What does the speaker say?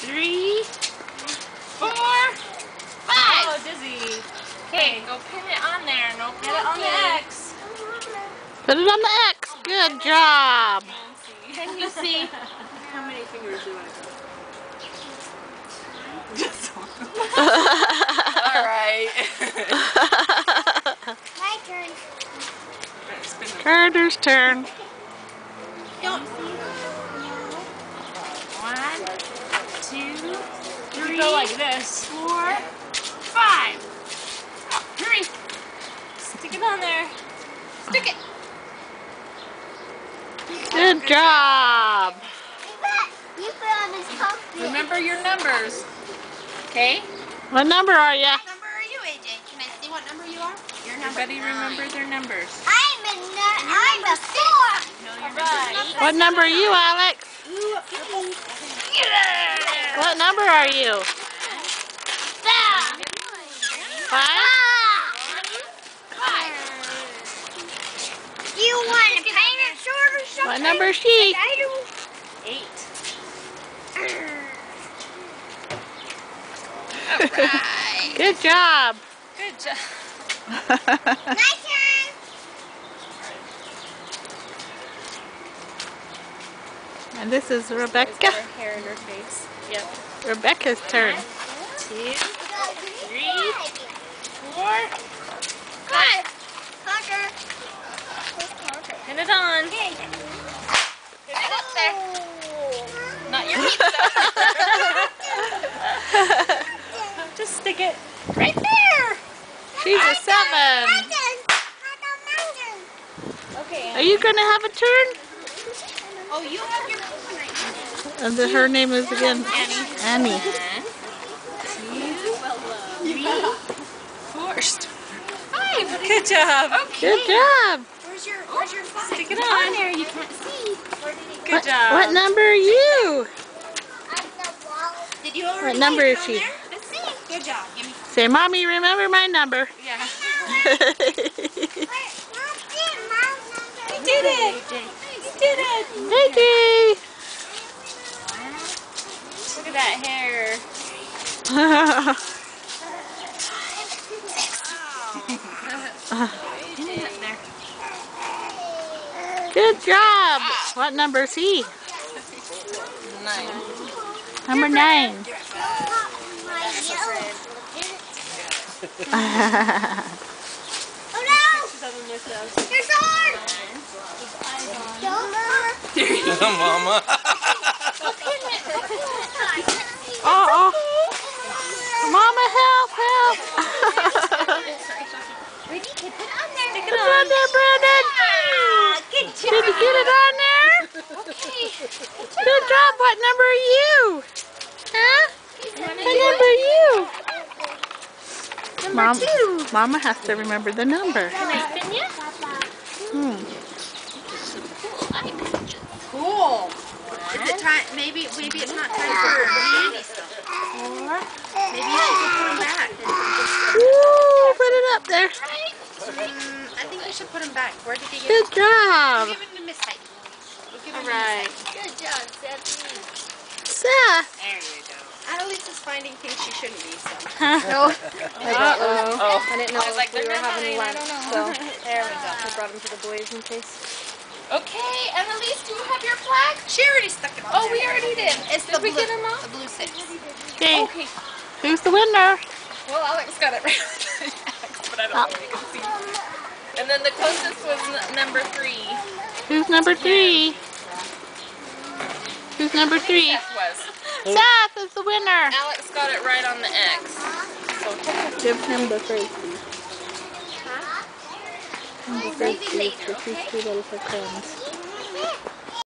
three, four, five. Oh, dizzy. Okay, go pin it on there and open Get it on the. X. Put it on the X. Good job. Can you see? How many fingers do I have? All right. My turn. Carter's turn. Don't see. One, two, You three, go like this. four, five. Hurry. Stick it on there. Stick it. Good job. You put on this pumpkin. Remember your numbers. Okay? What number are you? What number are you, AJ? Can I see what number you are? You're number Everybody remember their numbers. I'm a nu- I'm a four. Right. What number are you, Alexx? What number are you? Five? Do you want to paint it short or something? What number is she? I don't. Eight. Right. Good job. Good job. My turn. And this is Rebecca. her hair in her face. Yep. Rebecca's turn. Two, three, four, five. Hunter. Pin it on. Get it up there. Not your pizza. Just stick it. right there. She's a seven. Okay. Are you going to have a turn? Oh, you have your phone right now. And the, her name is again Annie. Annie. One, two, three, four, five. Good job. Okay. Good job. Where's your Where's your phone? Stick it It's on. there. You can't see. Where did it Good What, job. what number are you? Did you already What number is she? there? Let's see. Good job. Give me. Say, Mommy, remember my number. Yeah. You You did it. You did it. AJ. Look at that hair. Good job. What number is he? nine. Number nine. Oh no! She's having with us. Your Mama. oh, oh. Mama, help, help. Ready? Put it on there. Stick it on there, Brandon. Ah, good job. Did you get it on there? Okay. Good job. What number are you? Huh? What number are you? Mom, Mama has to remember the number. Can I spin you? Hmm. Cool. Is it time? Maybe maybe it's not time for candy still. Maybe you should go put them back. Woo, put it up there. Mm, I think you should put them back. Where did you get Good job. Give it to Miss Heidi. We'll give it All to Miss right. Heidi. Good job, Stephanie. Seth. There you go. Annalise is finding things she shouldn't be, so. Uh-oh. Oh. I didn't know I was like, we they're were having mine, I lunch, so there we go. I brought them to the boys in case. Okay, Annalise, do you have your flag? She already stuck it on Oh, there. we already did. It's Did the we blue, get 'em all? the blue six. Okay, Okay. who's the winner? Well, Alexx got it right. Alexx, but I don't know if you can see. And then the closest was n- number three. Who's number three? Who's number three? Seth was. Seth is the winner. Alexx got it right on the X. So Give him the I'm leaving later, okay? $50 for crumbs.